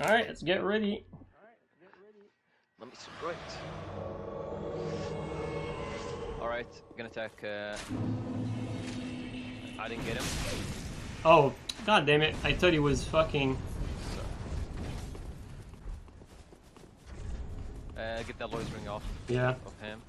Alright, let's get ready. Let me right. Alright, gonna attack. Uh... I didn't get him. Oh, god damn it. I thought he was fucking. Uh, get that Lloyd's ring off. Yeah. Of him.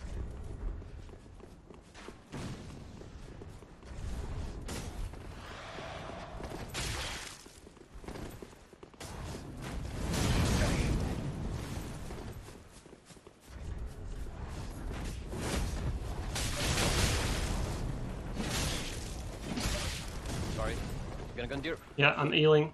You gonna Gundyr? Yeah, I'm healing.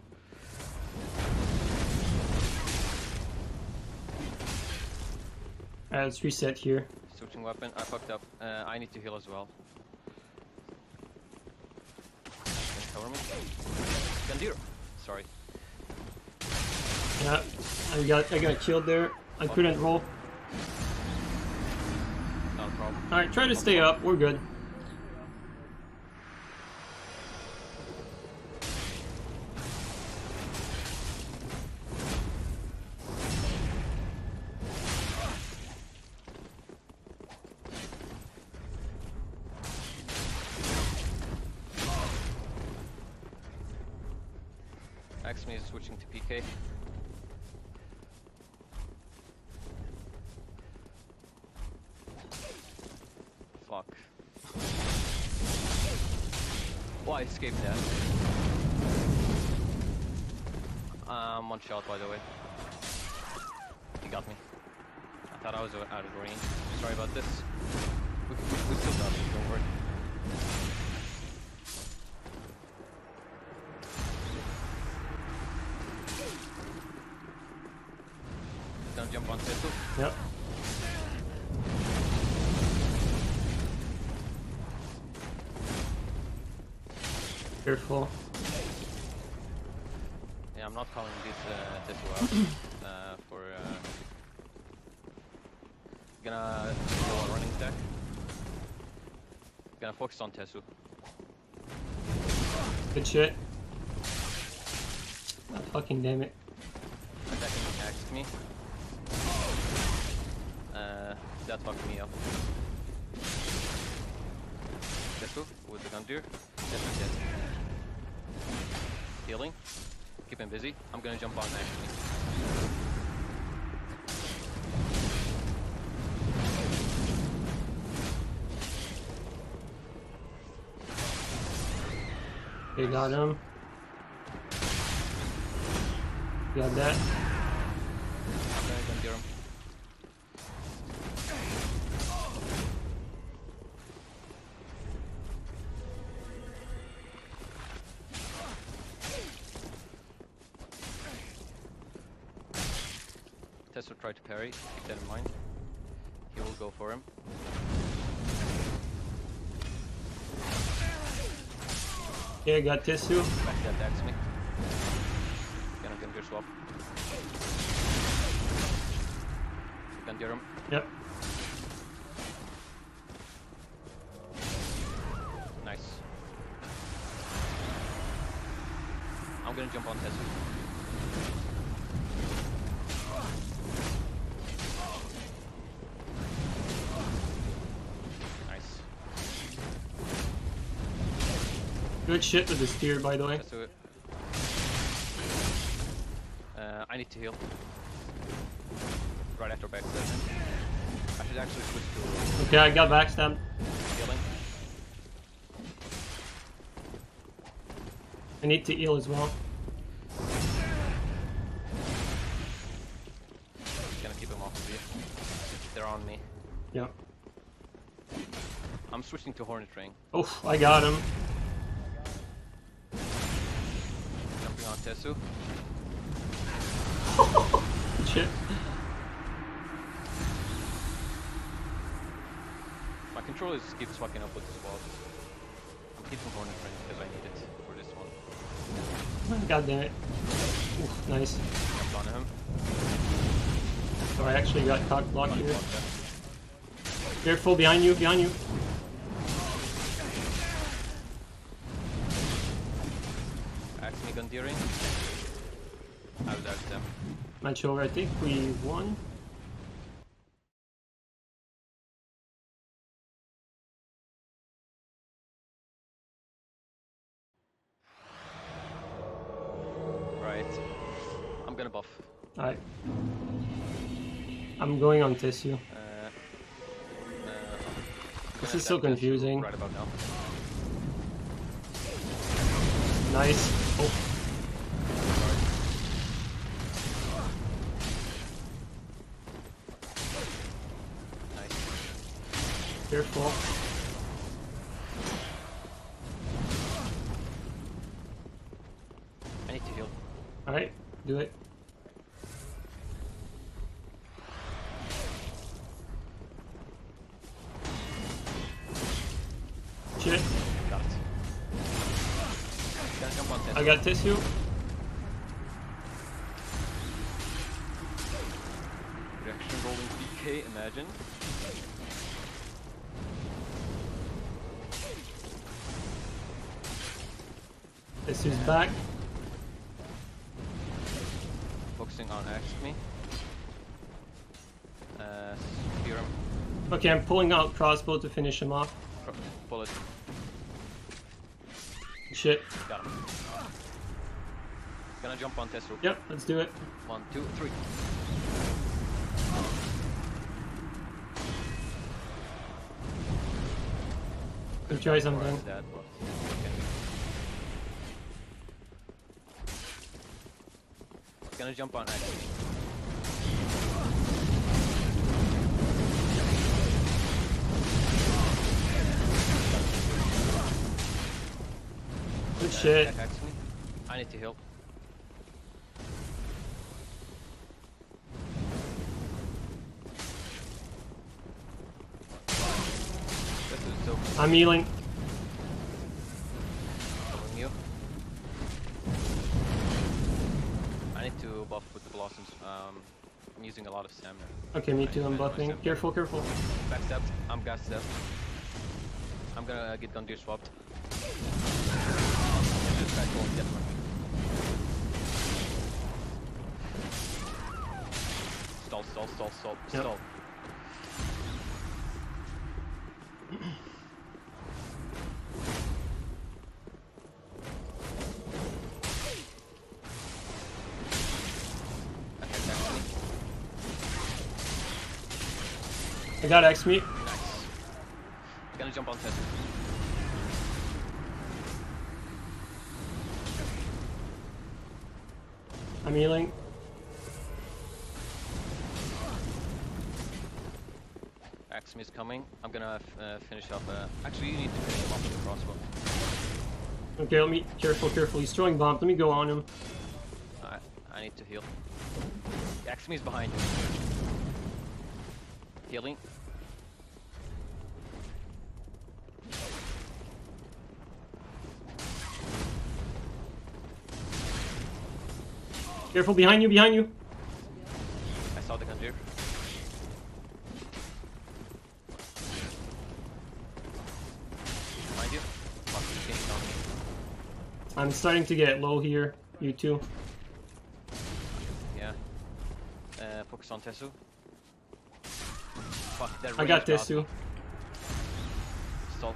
Alright, let's reset here. Switching weapon. I fucked up. Uh, I need to heal as well. Can you cover me? Gundyr. Sorry. Yeah, I got I got killed there. I couldn't roll. Not a problem. Alright, try to stay up. We're good. Axkme is switching to PK. Fuck. I escaped that. One shot by the way. He got me. I thought I was out of range. Sorry about this. We, we, we still got it, don't worry. Don't jump on Tesu. Yep. Careful. Yeah, I'm not calling this uh, Tesu out uh, for uh, gonna go running stack. Gonna focus on Tesu. Good shit. Ah, fucking damn it. Attacking me. That fucked me up. Tesu with the Gundyr. Tesu dead. Healing. Keep him busy. I'm gonna jump on actually. They got him. Got that. I'm gonna Gundyr him. Tesu tried to parry, keep that in mind. He will go for him. Yeah, got Tesu. Back that me. Gonna Gundyr swap. Gundyr him. Yep. Nice. I'm gonna jump on Tesu. Good shit with the spear, by the way. Do it. Uh, I need to heal. Right after back seven. I should actually switch to Okay, I got backstabbed. healing. I need to heal as well. Just Gonna keep him off of you. They're on me. Yeah. I'm switching to Hornet Ring. Oh, I got him. Jumping on Tesu. Shit. My controller just keeps fucking up with this wall. I'm keeping Hornet Ring because I need it for this one. God damn it. Oof, nice. Jumped on him. So I actually got cock blocked Got here. Careful, behind you, behind you. Axkme Gundyring. I would ask them. Match over. I think we won. Right. I'm gonna buff. Alright. I'm going on Tesu. Uh, uh, This is so confusing. Right about now. Nice. Oh, Nice. careful. I need to heal. Alright, do it. I got Tesu. Reaction rolling PK, imagine. Tesu's back. Focusing on Axe me. Uh, spear him. Okay, I'm pulling out crossbow to finish him off. Bullet. Shit. Got him. Gonna jump on Tesla. Yep, let's do it. One, two, three. Let's try Or something. That, but okay. Gonna jump on Axe. Good shit. attack Axkme. I need to heal. I'm healing. following you. I need to buff with the blossoms. Um, I'm using a lot of stamina. Okay, me too, I'm buffing. Careful, careful. Backstep. I'm gas step. I'm gonna get gun Gundyr swapped. Just back home, get one. Stall, stall, stall, stall, Yep. stall. I got X meat. Nice. Gonna jump on. I'm healing. Axkme is coming. I'm gonna uh, finish up. Uh, actually, you need to finish him off with the crossbow. Okay, let me. Careful, careful. He's throwing bombs. Let me go on him. I, I need to heal. Axkme is behind you. Healing. Careful, behind you, behind you. I saw the Gundyr. Behind you. Fuck, you can't kill me. I'm starting to get low here. You too. Yeah. Uh, focus on Tesu. Fuck, that I got this too. Stop.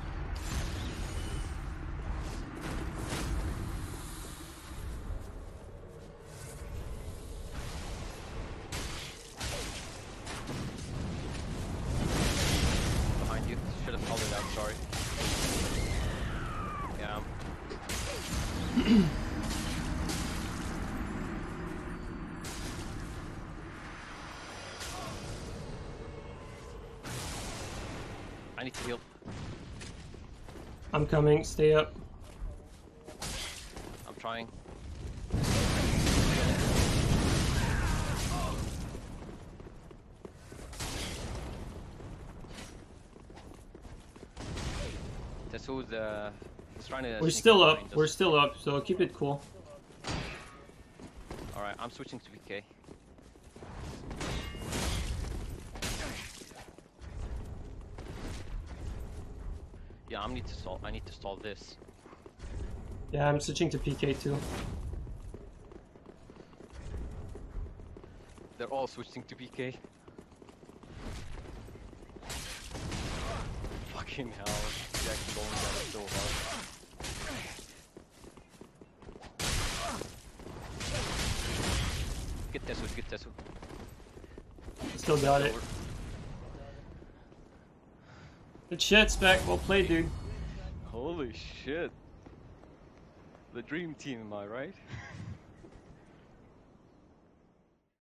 Need to heal. I'm coming. Stay up. I'm trying. Uh, he's trying to. We're still up. We're still up. So keep it cool. All right, I'm switching to PK. Yeah, I need to solve. I need to solve this. Yeah, I'm switching to PK too. They're all switching to PK. Fucking hell. Jack's going at it so hard. Get Tesu, get Tesu. Still got it. Good shit, Spec. Well played, dude. Holy shit. The dream team, am I right?